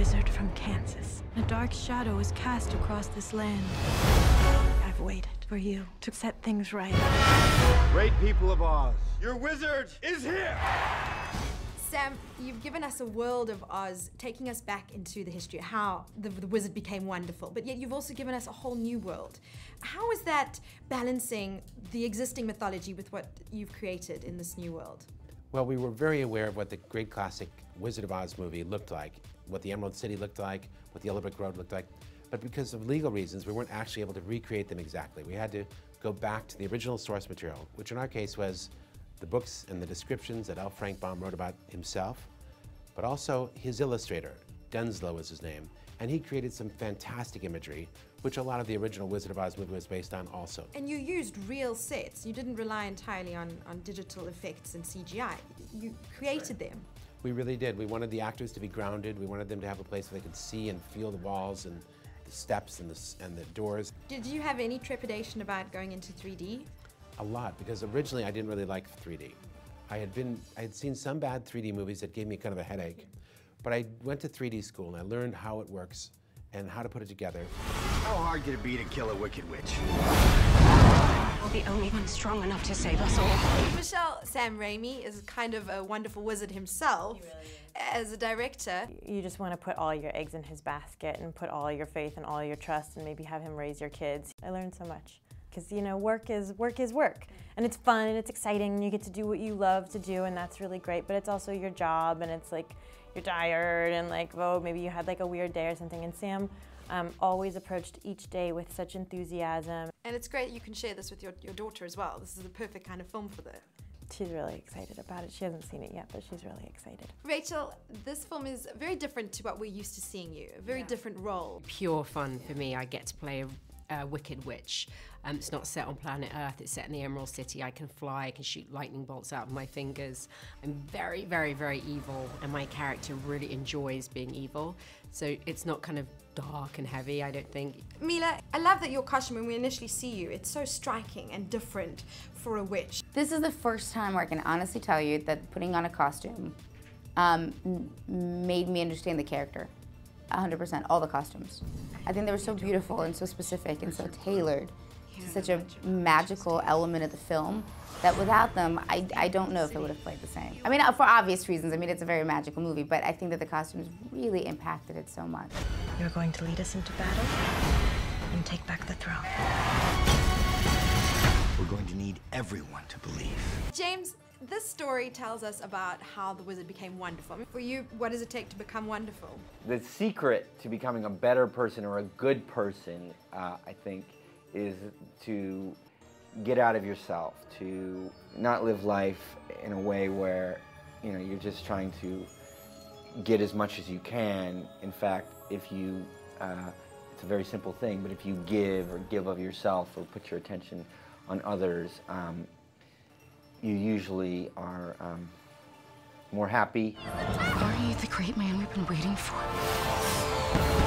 wizard from Kansas. A dark shadow is cast across this land. I've waited for you to set things right. Great people of Oz, your wizard is here! Sam, you've given us a world of Oz, taking us back into the history, of how the, the, wizard became wonderful, but yet you've also given us a whole new world. How is that balancing the existing mythology with what you've created in this new world? Well, we were very aware of what the great classic Wizard of Oz movie looked like, what the Emerald City looked like, what the Yellow Brick Road looked like, but because of legal reasons, we weren't actually able to recreate them exactly. We had to go back to the original source material, which in our case was the books and the descriptions that L. Frank Baum wrote about himself, but also his illustrator, Denslow was his name, and he created some fantastic imagery, which a lot of the original Wizard of Oz movie was based on also. And you used real sets. You didn't rely entirely on, on digital effects and CGI. You created them. We really did. We wanted the actors to be grounded. We wanted them to have a place where they could see and feel the walls and the steps and the, and the doors. Did you have any trepidation about going into 3D? a lot because originally I didn't really like 3D. I had been, I had seen some bad 3D movies that gave me kind of a headache, but I went to 3D school and I learned how it works and how to put it together. How hard could it be to kill a wicked witch? We're the only one strong enough to save us all. Michelle, Sam Raimi is kind of a wonderful wizard himself. Really As a director, you just want to put all your eggs in his basket and put all your faith and all your trust and maybe have him raise your kids. I learned so much because you know work is work is work and it's fun and it's exciting and you get to do what you love to do and that's really great but it's also your job and it's like you're tired and like oh maybe you had like a weird day or something and Sam um, always approached each day with such enthusiasm and it's great you can share this with your, your daughter as well this is the perfect kind of film for that she's really excited about it. She hasn't seen it yet, but she's really excited. Rachel, this film is very different to what we're used to seeing you, a very yeah. different role. Pure fun for me. I get to play a uh, Wicked Witch. Um, it's not set on planet Earth, it's set in the Emerald City. I can fly, I can shoot lightning bolts out of my fingers. I'm very, very, very evil, and my character really enjoys being evil. So it's not kind of dark and heavy, I don't think. Mila, I love that your costume, when we initially see you, it's so striking and different for a witch. This is the first time where I can honestly tell you that putting on a costume um, made me understand the character. 100%, all the costumes. I think they were so beautiful and so specific and so tailored to such a magical element of the film that without them, I, I don't know if it would have played the same. I mean, uh, for obvious reasons. I mean, it's a very magical movie, but I think that the costumes really impacted it so much. You're going to lead us into battle and take back the throne. We're going to need everyone to believe. James, this story tells us about how the wizard became wonderful. For you, what does it take to become wonderful? The secret to becoming a better person or a good person, uh, I think, is to get out of yourself, to not live life in a way where, you know, you're just trying to get as much as you can. In fact, if you, uh, it's a very simple thing, but if you give or give of yourself or put your attention on others, um, you usually are um, more happy. Are you the great man we've been waiting for?